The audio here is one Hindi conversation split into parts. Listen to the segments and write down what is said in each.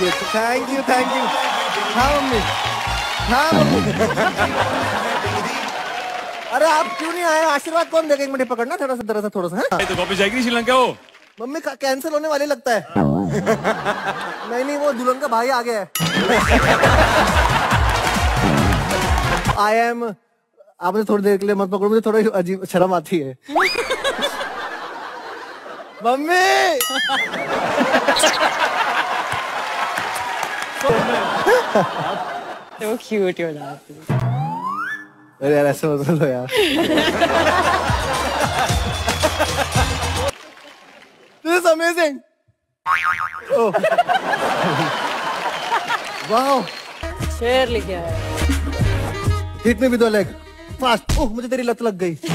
Sweet thank you thank you हाँ मम्मी हाँ मम्मी अरे आप क्यों नहीं आए? आशीर्वाद कौन देगा? एक मिनट पकड़ना थोड़ा सा थोड़ा सा थोड़ा सा हाँ? तो वापस जाएगी श्रीलंका वो? मम्मी कैंसिल होने वाले लगता है। नहीं नहीं वो दुल्हन का भाई आ गया है। आई एम आपने थोड़ी देर के लिए मत पकड़ो मुझे थोड़ी अजीब शर्म आती है। Mummy! So cute you're laughing. अरे यार ऐसे मत बोलो यार This is amazing. Oh. wow. शेर आया हिट में भी दो लेग फास्ट ओह मुझे तेरी लत लग गई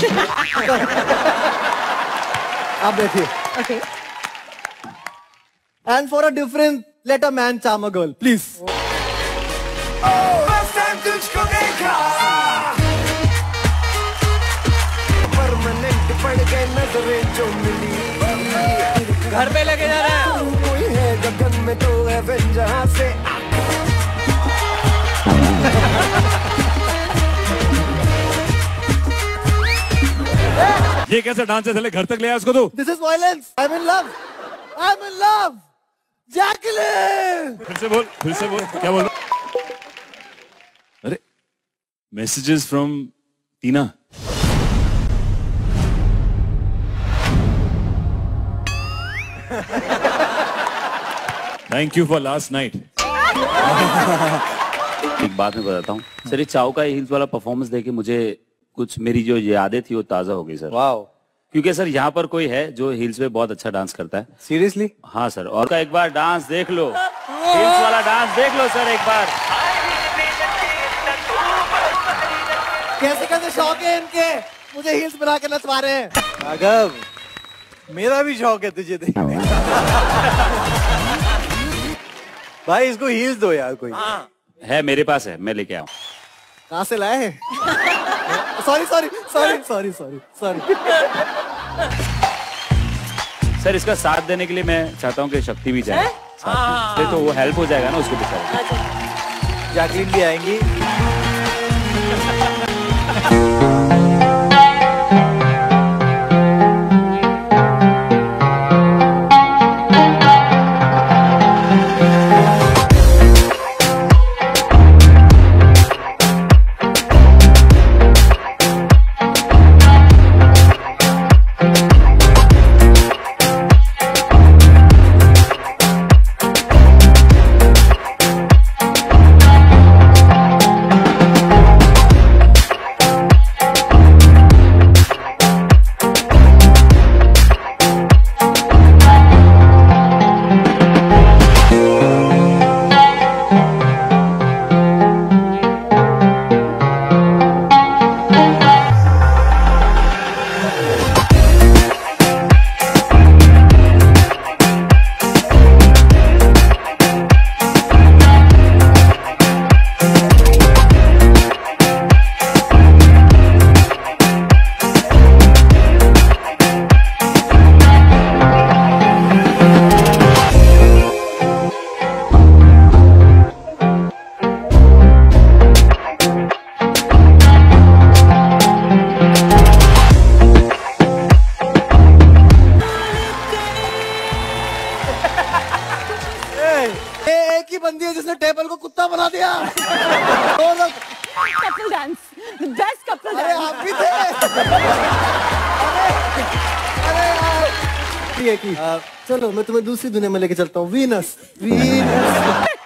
आप देखिए Okay. And for a difference let a man charm a girl please घर पे लेके जा रहा है। कोई है गगन में तो है जहाँ से ये कैसा डांस है चले घर तक ले आया उसको तो? This is violence I am in love I am in love Jacqueline फिर से बोल फिर से बोल क्या बोल अरे messages from Tina. Thank you for last night एक बात मैं बताता हूँ। सर ये चाव का हिल्स वाला परफॉर्मेंस देके मुझे कुछ मेरी जो यादें थी वो ताज़ा हो गई सर। वाओ क्योंकि सर यहाँ पर कोई है जो हिल्स पे बहुत अच्छा डांस करता है। सीरियसली हाँ सर और का एक बार डांस देख लो। हिल्स वाला डांस देख लो सर एक बार। कैसे कैसे शौक है इनके? मुझे हील्स बना के नचवा रहे हैं। राघव मेरा भी शौक है तुझे देखने भाई इसको हील्स दो यार कोई। है। मेरे पास है मैं लेके आऊँ कहाँ से लाए हैं? Sorry sorry sorry sorry sorry sorry sir इसका साथ देने के लिए मैं चाहता हूँ कि शक्ति भी जाए। साथ तो वो हेल्प हो जाएगा ना उसको बेचारा जैकलिन भी आएँगी। टेबल को कुत्ता बना दिया। दो लोग Couple dance. The best couple अरे आप भी थे। अरे अरे की चलो मैं तुम्हें दूसरी दुनिया में लेके चलता हूँ। Venus Venus